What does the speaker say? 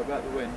about the wind.